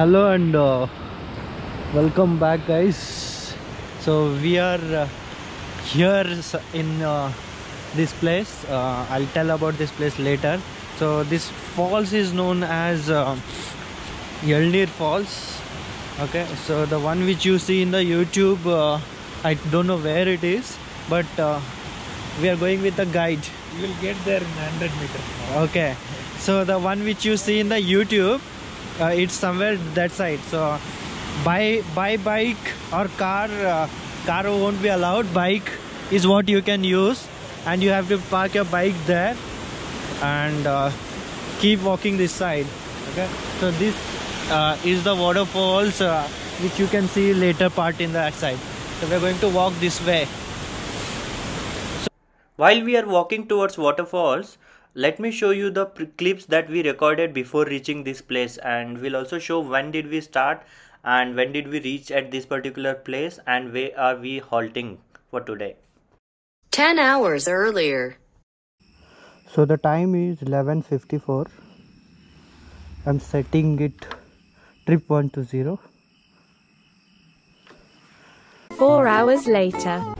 hello and uh, welcome back guys. So we are uh, here in uh, this place. Uh, i'll tell about this place later. So this falls is known as uh, Elneeru falls. Okay so the one which you see in the youtube uh, i don't know where it is but uh, we are going with the guide. You will get there in 100 meters. okay so the one which you see in the youtube uh, it's somewhere that side. So by by bike or car uh, car won't be allowed. Bike is what you can use and you have to park your bike there and uh, keep walking this side. Okay? So this uh, is the waterfalls uh, which you can see later part in that side. So we're going to walk this way. So While we are walking towards waterfalls, let me show you the clips that we recorded before reaching this place and we'll also show when did we start and when did we reach at this particular place and where are we halting for today. 10 hours earlier. So the time is 11:54. I'm setting it trip 120. Four hours later.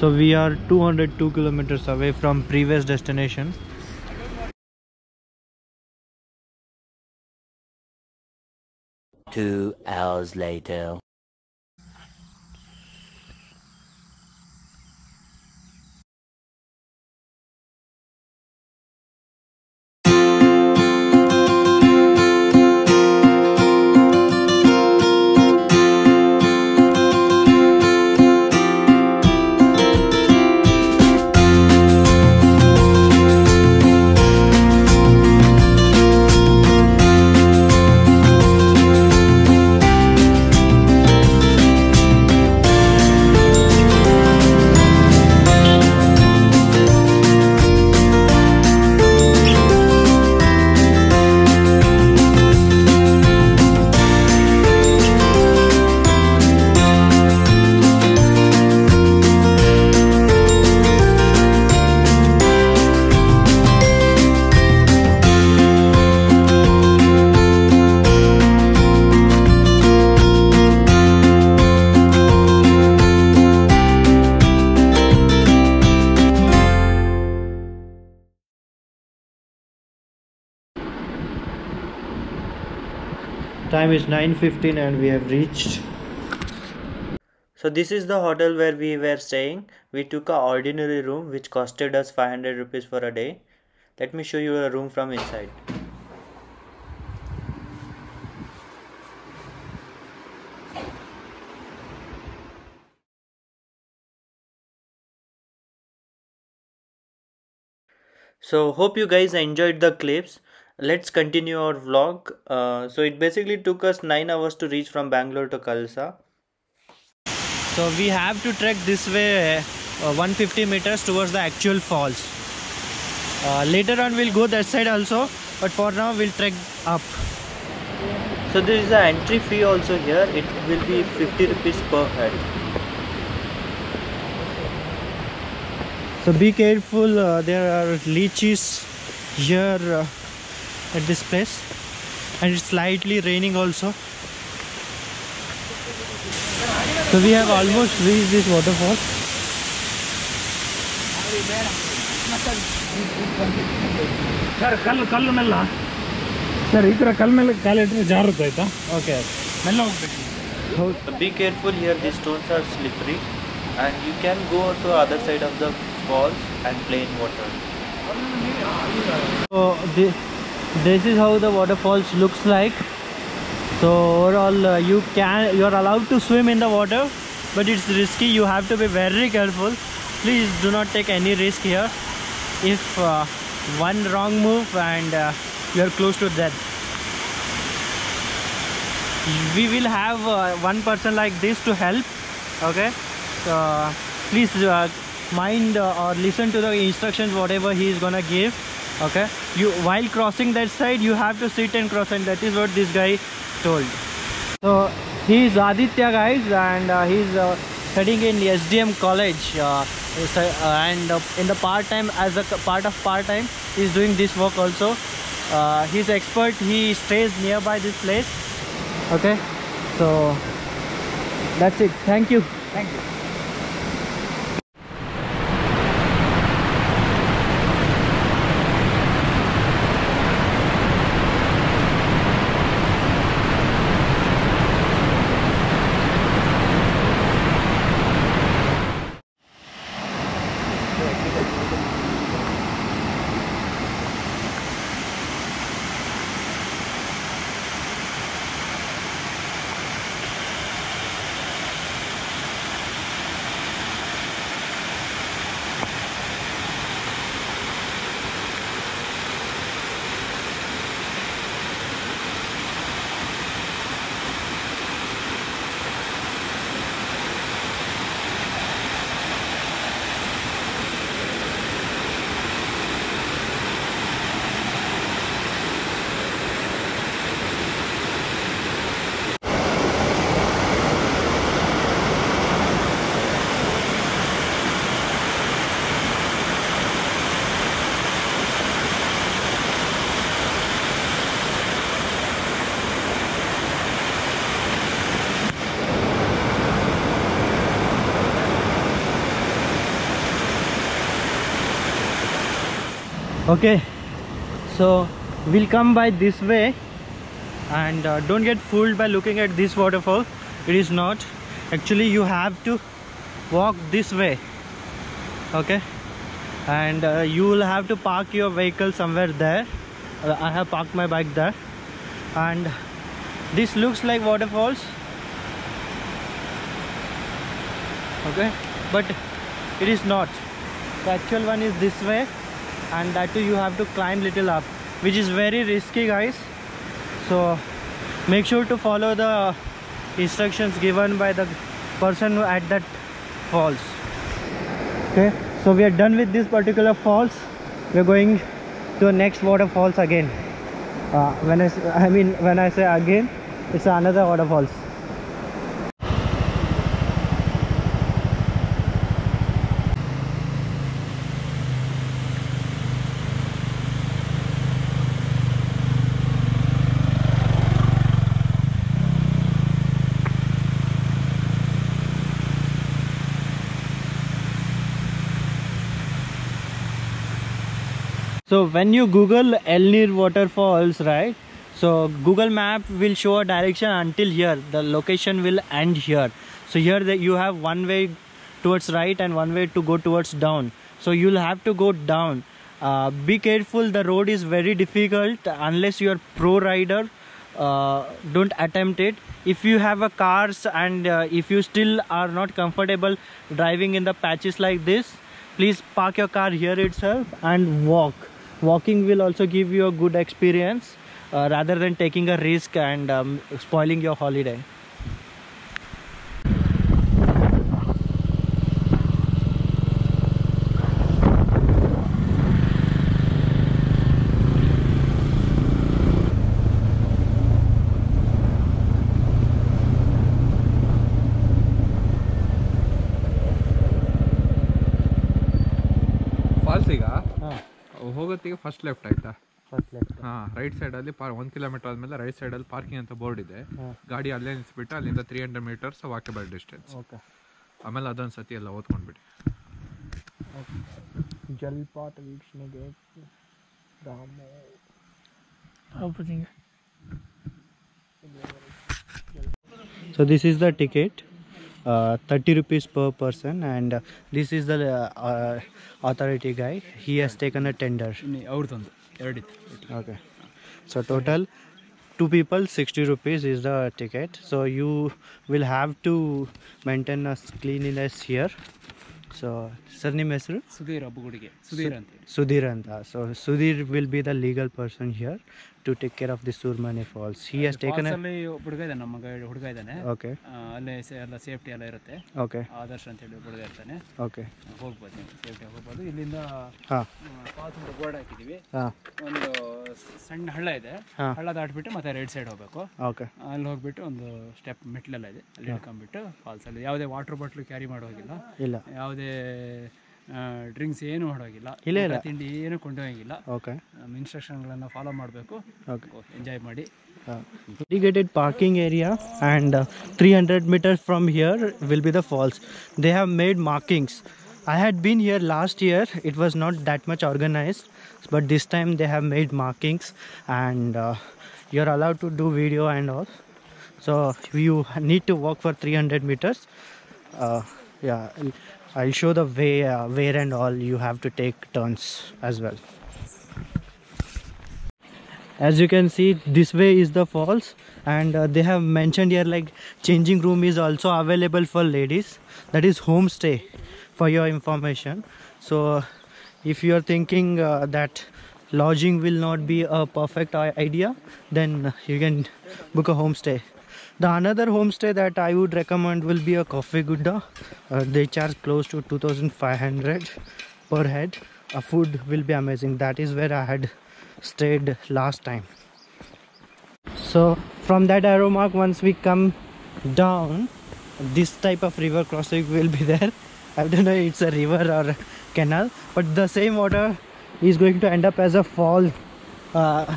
So we are 202 kilometers away from previous destination. Two hours later. Time is 9:15 and we have reached. So this is the hotel where we were staying. We took a ordinary room which costed us 500 rupees for a day. Let me show you a room from inside. So hope you guys enjoyed the clips. Let's continue our vlog. Uh, so it basically took us 9 hours to reach from Bangalore to Kalsa. So we have to trek this way uh, 150 meters towards the actual falls. Uh, later on we'll go that side also, but for now we'll trek up. So there is an entry fee also here. It will be 50 rupees per head. So be careful. Uh, there are leeches here uh, at this place, and it's slightly raining also. So we have almost reached this waterfall. Sir ಕಲ್ಲು ಕಲ್ಲು ಮೆಲ್ಲ sir ಈ ಥರ ಕಲ್ಲು ಮೇಲೆ ಕಾಲಿಟ್ರೆ ಜಾರುತ್ತೆ ಆಯ್ತಾ Okay. ಮೆಲ್ಲ ಹೋಗ್ಬೇಕು So be careful here. These stones are slippery, and you can go to other side of the falls and play in water. So this, is how the waterfalls looks like. So overall, uh, you can you are allowed to swim in the water, but it's risky. You have to be very careful. Please do not take any risk here. If uh, one wrong move and uh, you are close to death. We will have uh, one person like this to help. Okay. So please uh, mind uh, or listen to the instructions whatever he is gonna give okay? You while crossing that side you have to sit and cross and that is what this guy told. So he is aditya guys and uh, he is uh, studying in sdm college uh, uh and uh, in the part-time as a part of part-time he is doing this work also. Uh, he's expert he stays nearby this place. Okay? So that's it. Thank you. Thank you. Okay. So we'll come by this way and uh, don't get fooled by looking at this waterfall. It is not. Actually you have to walk this way. Okay? And uh, you will have to park your vehicle somewhere there. Uh, i have parked my bike there. And this looks like waterfalls. Okay? But it is not. The actual one is this way and that too you have to climb little up which is very risky guys. So make sure to follow the instructions given by the person at that falls. Okay so we are done with this particular falls. We're going to the next waterfalls again. Uh, when I, I mean when I say again it's another waterfalls So when you Google Elneeru waterfalls, right? So Google Map will show a direction until here. The location will end here. So here you have one way towards right and one way to go towards down. So you'll have to go down. Uh, be careful. The road is very difficult unless you are pro rider. Uh, don't attempt it. If you have a cars and uh, if you still are not comfortable driving in the patches like this, please park your car here itself and walk walking will also give you a good experience uh, rather than taking a risk and um, spoiling your holiday falls ಈಗ ಹಾಂ ಹೋಗೋತ್ತಿಗೆ first left ಆಯ್ತಾ? First left ಹಾಂ right side ಪಾರ್ ಒಂದು kilometre ಆದ್ಮೇಲೆ right side ಅಲ್ಲಿ parking ಅಂತ ಬೋರ್ಡ್ ಇದೆ. ಗಾಡಿ ಅಲ್ಲೇ ನಿಲ್ಸ್ಬಿಟ್ಟು ಅಲ್ಲಿಂದ three hundred metres walkable distance okay ಆಮೇಲೆ ಅದೊಂದು ಸತಿ ಎಲ್ಲ ಓದ್ಕೊಂಡ್ಬಿಡಿ. ಜಲ್ಪಾತ್ ವೀಕ್ಷಣೆಗೆ so this is the ticket 30 rupees per person and uh, this is the uh, uh, authority guy he has taken a tender okay so total two people 60 rupees is the ticket so you will have to maintain a cleanliness here so sir ನಿಮ್ಮ ಹೆಸರು ಸುಧೀರ್ ಹಬ್ಬಗುಡಿಗೆ ಸುಧೀರ್ ಅಂತ Sudhir Anta. So Sudhir will be the legal person to take care of the Soormani falls he has taken ಅಲ್ಲಿ ಹುಡುಗ ಇದ್ದಾನೆ ನಮ್ಮ ಹುಡುಗ ಇದ್ದಾನೆ. Okay ಅಲ್ಲೇ ಎಲ್ಲ ಸೇಫ್ಟಿ ಎಲ್ಲ ಇರುತ್ತೆ. ಓಕೆ ಆದರ್ಶ ಅಂತ ಹೇಳಿ ಹುಡುಗ ಇರ್ತಾನೆ. ಓಕೆ ಹೋಗ್ಬೋದು ಸೇಫ್ಟಿ ಹೋಗ್ಬೋದು. ಇಲ್ಲಿಂದ ಫಾಲ್ಸ್ ಒಂದು ಬೋರ್ಡ್ ಹಾಕಿದ್ದೀವಿ. ಒಂದು ಸಣ್ಣ ಹಳ್ಳ ಇದೆ. ಹಳ್ಳ ದಾಟ್ಬಿಟ್ಟು ಮತ್ತೆ ರೈಟ್ ಸೈಡ್ ಹೋಗ್ಬೇಕು. ಓಕೆ ಅಲ್ಲಿ ಹೋಗ್ಬಿಟ್ಟು ಒಂದು ಸ್ಟೆಪ್ ಮೆಟ್ಲೆಲ್ಲ ಇದೆ. ಅಲ್ಲಿ ಹಿಡ್ಕೊಂಡ್ಬಿಟ್ಟು ಫಾಲ್ಸ್ ಅಲ್ಲಿ. ಯಾವುದೇ ವಾಟರ್ ಬಾಟ್ಲು ಕ್ಯಾರಿ ಮಾಡೋಗಿಲ್ಲ ಇಲ್ಲ. ಯಾವುದೇ ಡ್ರಿಂಕ್ಸ್ ಏನು ಮಾಡೋಂಗಿಲ್ಲ ಇಲ್ಲ, ಇಲ್ಲ. ತಿಂಡಿ ಏನು ಕೊಂಡೋಗಿಲ್ಲ ಓಕೆ ನಮ್ಮ ಇನ್ಸ್ಟ್ರಕ್ಷನ್ಗಳನ್ನು ಫಾಲೋ ಮಾಡಬೇಕು ಓಕೆ ಎಂಜಾಯ್ ಮಾಡಿ dedicated parking area and uh, 300 metre from here will be the falls they have made markings i had been here last year it was not that much organized but this time they have made markings and uh, you're allowed to do video and all so you need to walk for 300 meters uh, yeah I'll- show the way uh, where and all you have to take turns as well. As you can see this way is the falls and uh, they have mentioned here like changing room is also available for ladies. That is homestay for your information. So if you are thinking uh, that lodging will not be a perfect idea then you can book a homestay the another homestay that i would recommend will be a coffee gudda uh, they charge close to 2500 per head. Uh, food will be amazing. That is where i had stayed last time. So from that arrow mark once we come down this type of river crossing will be there. I don't know it's a river or canal but the same water is going to end up as a fall. Uh,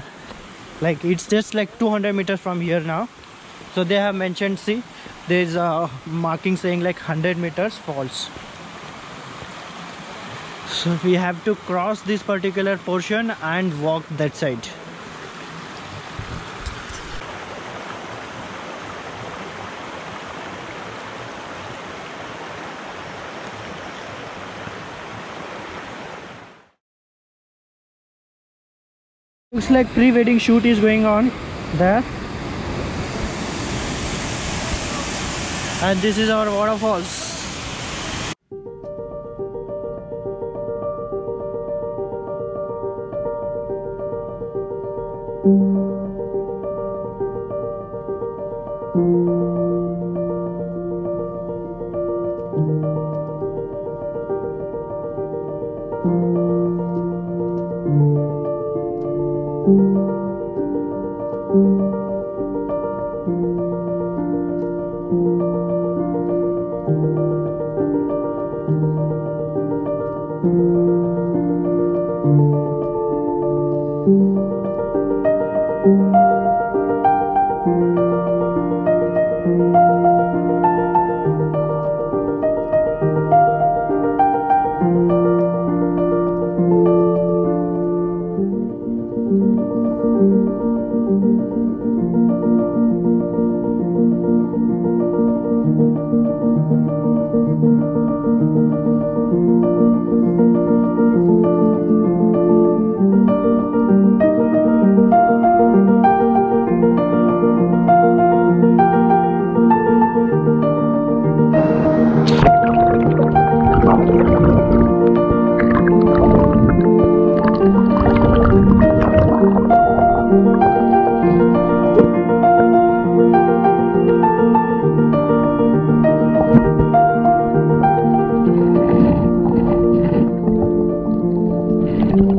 like it's just like 200 meters from here now so they have mentioned see there's a marking saying like 100 meters falls. So we have to cross this particular portion and walk that side. Looks like pre-wedding shoot is going on there and this is our waterfalls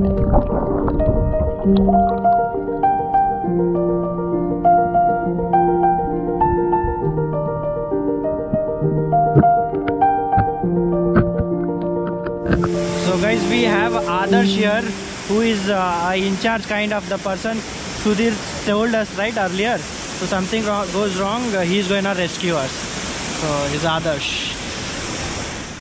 So guys, we have Adarsh here, who is uh, in charge kind of the person. Sudhir told us right earlier. So something goes wrong, uh, he's going to rescue us. So he's Adarsh.